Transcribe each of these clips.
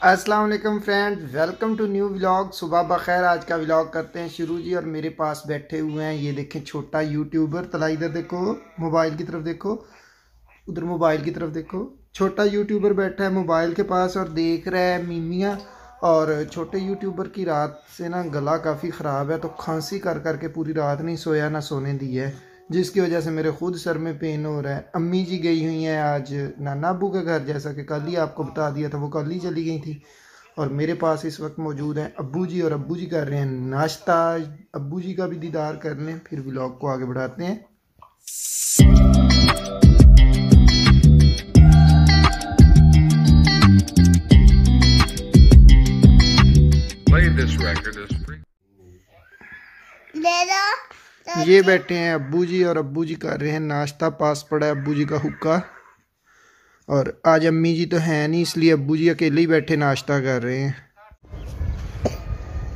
अस्सलाम वालेकुम friends welcome to new vlog. सुबह बखैर आज का व्लॉग करते हैं शुरू जी, और मेरे पास बैठे हुए हैं। ये देखें छोटा यूट्यूबर तला इधर देखो, मोबाइल की तरफ़ देखो, उधर मोबाइल की तरफ़ देखो। छोटा यूट्यूबर बैठा है मोबाइल के पास, और देख रहा है मीमिया। और छोटे यूट्यूबर की रात से ना गला काफ़ी ख़राब है तो खांसी कर करके पूरी रात नहीं सोया, ना सोने दी है। जिसकी वजह से मेरे खुद सर में पेन हो रहा है। अम्मी जी गई हुई हैं आज नाना अबू के घर जैसा कि कल ही आपको बता दिया था वो कल ही चली गई थी। और मेरे पास इस वक्त मौजूद हैं अबू जी और अबू जी कर रहे हैं नाश्ता। अबू जी का भी दीदार कर लें फिर ब्लॉग को आगे बढ़ाते हैं। Play this record as free. ये बैठे हैं अब्बू जी और अब्बू जी कर रहे हैं नाश्ता पास पड़ा है अब्बू जी का हुक्का। और आज अम्मी जी तो हैं नहीं इसलिए अब्बू जी अकेले ही बैठे नाश्ता कर रहे हैं।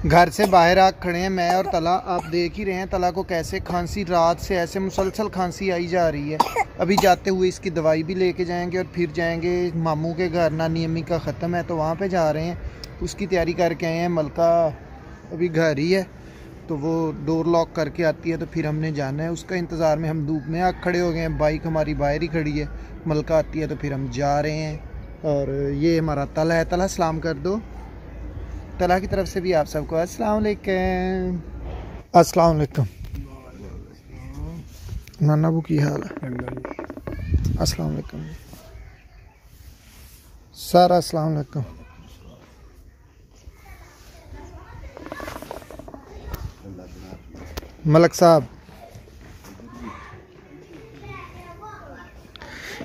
घर से बाहर आ खड़े हैं मैं और तला। आप देख ही रहे हैं तला को कैसे खांसी रात से ऐसे मुसलसल खांसी आई जा रही है। अभी जाते हुए इसकी दवाई भी लेके जाएँगे और फिर जाएँगे। मामू के घर नानी अम्मी का ख़त्म है तो वहाँ पे जा रहे हैं। उसकी तैयारी करके आए हैं मलका अभी घर ही है। तो वो डोर लॉक करके आती है तो फिर हमने जाना है। उसका इंतज़ार में हम धूप में आग खड़े हो गए हैं। बाइक हमारी बाहर ही खड़ी है। मलका आती है तो फिर हम जा रहे हैं। और ये हमारा तला है। तला सलाम कर दो। तला की तरफ़ से भी आप सबको अस्सलाम अस्सलाम वालेकुम। नाना बू की हाल है? अस्सलाम वालेकुम। सारा अस्सलाम मलक साहब।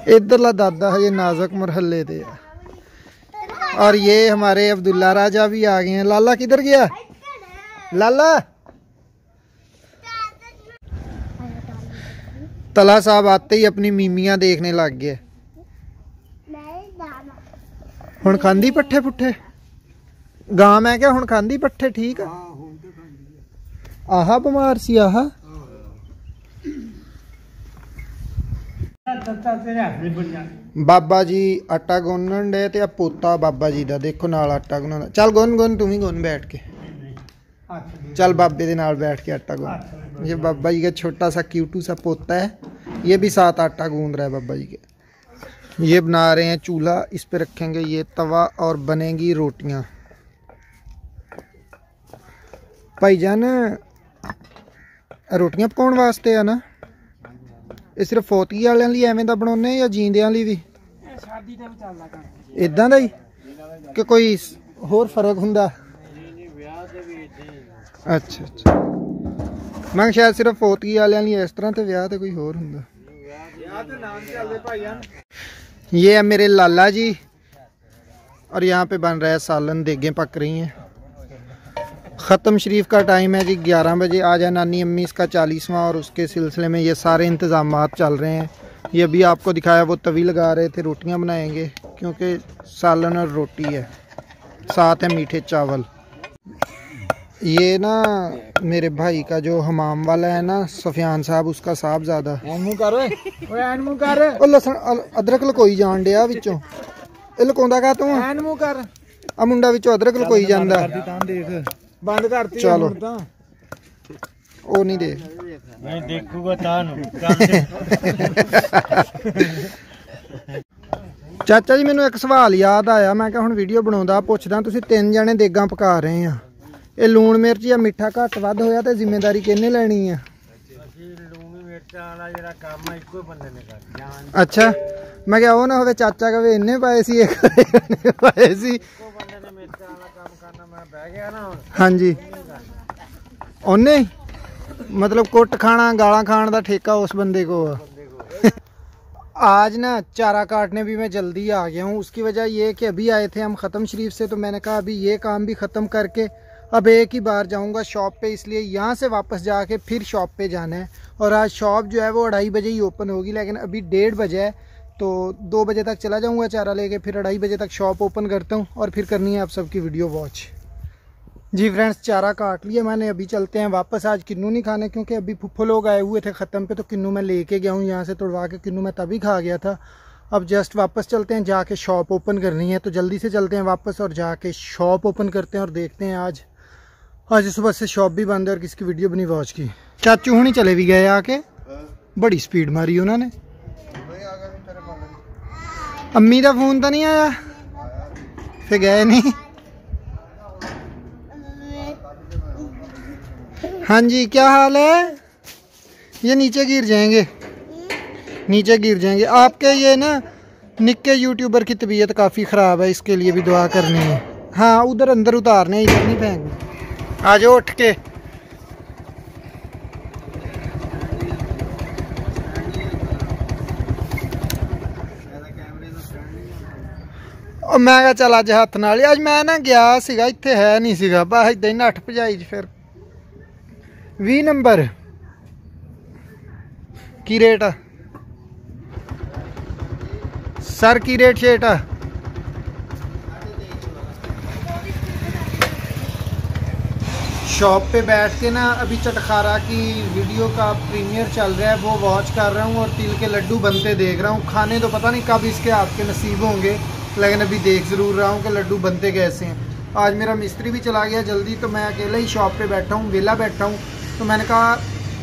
इधरला दादा है ये नाजुक मरहले दे। और ये हमारे अब्दुल्ला राजा भी आ गए हैं। लाला किधर गया? लाला? तला साहब आते ही अपनी मीमिया देखने लग गए। हूँ खाधी पट्ठे पुठे गां मैं क्या? हूँ खाधी पट्ठे? ठीक है। हाँ। ਆਹਾ ਬਿਮਾਰ ਸੀ ਆਹਾ ਬਾਬਾ ਜੀ ਆਟਾ ਗੁੰਨਣ ਦੇ ਤੇ ਆ ਪੋਤਾ ਬਾਬਾ ਜੀ ਦਾ ਦੇਖੋ ਨਾਲ ਆਟਾ ਗੁੰਨਣ ਦਾ ਚੱਲ ਗੁੰਨ ਗੁੰਨ ਤੂੰ ਵੀ ਗੁੰਨ बैठ के चल बाबे के नाल बैठ के आटा गूंद ये बाबा जी का छोटा सा क्यूटू सा पोता है ये भी साथ आटा गूंद रहा है बाबा जी के ये बना रहे हैं चूल्हा इस पे रखेंगे ये तवा और बनेंगी रोटियां भाईजान ਰੋਟੀਆਂ ਪਕਾਉਣ ਵਾਸਤੇ ਆ ਨਾ ਇਹ ਸਿਰਫ ਫੌਤਗੀ ਵਾਲਿਆਂ ਲਈ ਐਵੇਂ ਦਾ ਬਣਾਉਨੇ ਜਾਂ ਜੀਂਦਿਆਂ ਲਈ ਵੀ ਸ਼ਾਦੀ ਦਾ ਵੀ ਚੱਲਦਾ ਕੰਮ ਇਦਾਂ ਦਾ ਹੀ ਕਿ ਕੋਈ ਸ- ਹੋਰ ਫਰਕ ਹੁੰਦਾ ਅੱਛਾ ਅੱਛਾ ਮੈਂ ਕਿਹਾ ਸ਼ਾਇਦ ਸਿਰਫ ਫੌਤਗੀ ਵਾਲਿਆਂ ਲਈ ਇਸ ਤਰ੍ਹਾਂ ਤੇ ਵਿਆਹ ਤੇ ਕੋਈ ਹੋਰ ਹੁੰਦਾ ਵਿਆਹ ਤੇ ਨਾਮ ਚੱਲਦੇ ਭਾਈਆਂ ये है मेरे लाला जी और यहाँ पे बन रहा है सालन देगें पक रही हैं ख़त्म शरीफ का टाइम है जी 11 बजे आज है नानी अम्मी इसका चालीसवां और उसके सिलसिले में ये सारे इंतज़ाम चल रहे हैं ये भी आपको दिखाया वो तवी लगा रहे थे रोटियां बनाएंगे क्योंकि सालन और रोटी है साथ है मीठे चावल ये ना मेरे भाई का जो हमाम वाला है ना सफियान साहब उसका साहबजादा ਐਨ ਮੂੰਹ ਕਰ ਓਏ ਓਏ ਐਨ ਮੂੰਹ ਕਰ ਉਹ ਲਸਣ ਅਲ- ਅਦਰਕ ਲਕੋਈ ਜਾਣ ਡਿਆ ਵਿੱਚੋਂ ਇਹ ਲਕਾਉਂਦਾ ਕਾ ਤੂੰ ਐਨ ਮੂੰਹ ਕਰ ਆ ਮੁੰਡਾ ਵਿੱਚੋਂ ਅਦਰਕ ਲਕੋਈ ਜਾਂਦਾ ਕਰਦੀ ਤਾਂ ਦੇਖ ਬੰਦ ਕਰਤੀ ਚਲੋ। ਹੁਣ ਤਾਂ। ਉਹ ਨਹੀਂ ਦੇ। ਨਹੀਂ ਦੇਖੂਗਾ ਤਾਂ ਨੂੰ। ਚਾਚਾ ਜੀ ਮੈਨੂੰ ਇੱਕ ਸਵਾਲ ਯਾਦ ਆਇਆ। ਮੈਂ ਕਿਹਾ ਹੁਣ ਵੀਡੀਓ ਬਣਾਉਂਦਾ ਪੁੱਛਦਾ ਤੁਸੀਂ ਤਿੰਨ ਜਣੇ ਦੇਗਾਂ ਪਕਾ ਰਹੇ ਆ। ਇਹ ਲੂਣ ਮਿਰਚ ਜਾਂ ਮਿੱਠਾ ਘੱਟ ਵੱਧ ਹੋਇਆ ਤੇ ਜ਼ਿੰਮੇਵਾਰੀ ਕਿਹਨੇ ਲੈਣੀ ਆ? ਲੂਣੀ ਮਿਰਚਾਂ ਵਾਲਾ ਜਿਹੜਾ ਕੰਮ ਹੈ ਇੱਕੋ ਬੰਦੇ ਨੇ ਕਰ ਜਾਨ ਅੱਛਾ। ਮੈਂ ਕਿਹਾ ਉਹ ਨਾ ਹੋਵੇ ਚਾਚਾ ਕਵੇ ਇੰਨੇ ਪਾਏ ਸੀ ਇੱਕ ਪਾਏ ਸੀ। ਹਾਂਜੀ ਉਹਨੇ ਹੀ? मतलब कुट खाना गाला खान का ठेका उस बंदे को है। आज ना चारा काटने भी मैं जल्दी आ गया हूँ उसकी वजह ये कि अभी आए थे हम ख़त्म शरीफ से तो मैंने कहा अभी ये काम भी ख़त्म करके अब एक ही बार जाऊँगा शॉप पे इसलिए यहाँ से वापस जाके फिर शॉप पे जाना है और आज शॉप जो है वो अढ़ाई बजे ही ओपन होगी लेकिन अभी डेढ़ बजे है तो दो बजे तक चला जाऊँगा चारा लेके फिर अढ़ाई बजे तक शॉप ओपन करता हूँ और फिर करनी है आप सबकी वीडियो वॉच जी फ्रेंड्स चारा काट लिया मैंने, अभी चलते हैं वापस। आज किन्नू नहीं खाने, क्योंकि अभी फुफ्फो लोग आए हुए थे ख़त्म पे तो किन्नू मैं लेके गया हूँ, यहाँ से तोड़वा के किन्नू मैं तभी खा गया था। अब जस्ट वापस चलते हैं, जाके शॉप ओपन करनी है तो जल्दी से चलते हैं वापस और जाके शॉप ओपन करते हैं और देखते हैं आज। आज सुबह से शॉप भी बंद है और किसकी वीडियो बनी वॉच की। चाचू हुणी चले भी गए आके? बड़ी स्पीड मारी उन्होंने। अम्मी का फ़ोन तो नहीं आया? फिर गए नहीं? हाँ जी क्या हाल है ये नीचे गिर जाएंगे नीचे गिर जाएंगे आपके ये ना निक्के यूट्यूबर की तबीयत काफ़ी ख़राब है इसके लिए भी दुआ करनी है हाँ उधर अंदर उतारने इधर नहीं फेंकने आ जाओ उठ के ਉਹ ਮੈਂ ਕਿਹਾ ਚੱਲ ਅੱਜ ਹੱਥ ਨਾਲ ਹੀ ਅੱਜ ਮੈਂ ਨਾ ਗਿਆ ਸੀਗਾ ਇੱਥੇ ਹੈ ਨਹੀਂ ਸੀਗਾ ਬਸ ਇਦਾਂ ਹੀ ਨੱਠ ਭਜਾਈ ਚ ਫਿਰ वी नंबर की रेट? सर की रेट शेट शॉप पे बैठ के ना अभी चटखारा की वीडियो का प्रीमियर चल रहा है, वो वॉच कर रहा हूँ और तिल के लड्डू बनते देख रहा हूँ। खाने तो पता नहीं कब इसके आपके नसीब होंगे, लेकिन अभी देख ज़रूर रहा हूँ कि लड्डू बनते कैसे हैं। आज मेरा मिस्त्री भी चला गया जल्दी तो मैं अकेला ही शॉप पे बैठा हूँ, वेला बैठा हूँ। तो मैंने कहा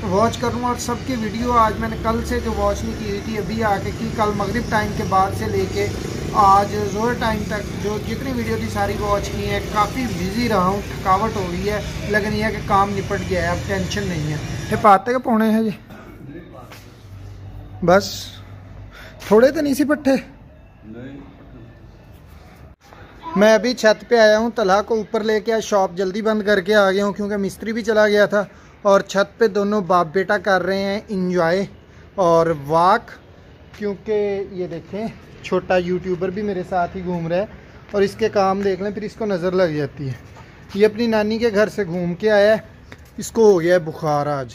वॉच करूँ और सबकी वीडियो आज मैंने कल से जो वॉच नहीं की हुई थी, अभी आके की कल मगरिब टाइम के बाद से लेके आज ज़ोर टाइम तक जो जितनी वीडियो थी सारी वॉच की है, काफ़ी बिज़ी रहा हूँ, थकावट हो गई है लेकिन यह है कि काम निपट गया है, अब टेंशन नहीं है। ये पाते के पौने हैं जी। बस, थोड़े तो नहीं सी पट्टे मैं अभी छत पे आया हूँ तला को ऊपर लेके आज शॉप जल्दी बंद करके आ गया हूँ, क्योंकि मिस्त्री भी चला गया था। और छत पे दोनों बाप बेटा कर रहे हैं इंजॉय और वाक क्योंकि ये देखें, छोटा यूट्यूबर भी मेरे साथ ही घूम रहा है और इसके काम देख लें, फिर इसको नज़र लग जाती है। ये अपनी नानी के घर से घूम के आया है। इसको हो गया है बुखार आज।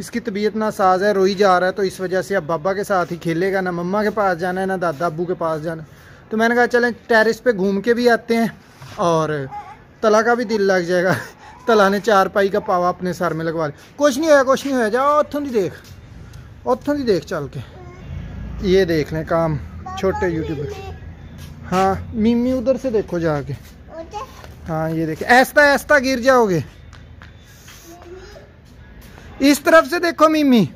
इसकी तबीयत ना साज है, रोई जा रहा है तो इस वजह से अब बाबा के साथ ही खेलेगा, ना मम्मा के पास जाना है, ना दादा अबू के पास जाना। तो मैंने कहा, चलें टेरिस पे घूम के भी आते हैं और तला का भी दिल लग जाएगा। चार पाई का पावा अपने सर में लगवा लिया कुछ नहीं होया, कुछ नहीं होया। दी देख। उतों दी देख चल के। ये देख लें काम, छोटे यूट्यूबर हाँ मिमी उधर से देखो जाके। हाँ ये देखे। ऐसा ऐसा गिर जाओगे। इस तरफ़ से देखो मिमी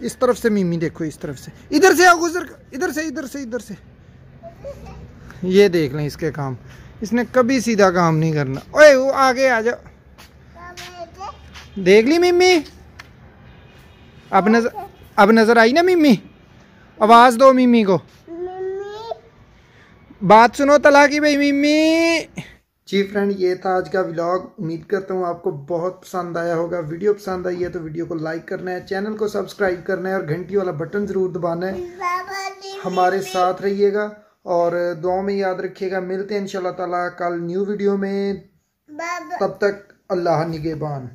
इस तरफ़ से मिमी देखो, इस तरफ़ से। इधर से आओ, गुजर। इधर से इधर से इधर से। ये देख लें इसके काम। इसने कभी सीधा काम नहीं करना। ओए, वो आगे आ जाओ। देख ली मिम्मी। अब नज़र अब नज़र आई ना मिम्मी? आवाज़ दो मिम्मी को। बात सुनो तला की भाई मिम्मी। जी फ्रेंड ये था आज का व्लॉग उम्मीद करता हूँ आपको बहुत पसंद आया होगा। वीडियो पसंद आई है तो वीडियो को लाइक करना है चैनल को सब्सक्राइब करना है और घंटी वाला बटन ज़रूर दबाना है। हमारे साथ रहिएगा और दुआ में याद रखिएगा। मिलते हैं इंशाल्लाह ताला कल न्यू वीडियो में। तब तक अल्लाह निगेबान।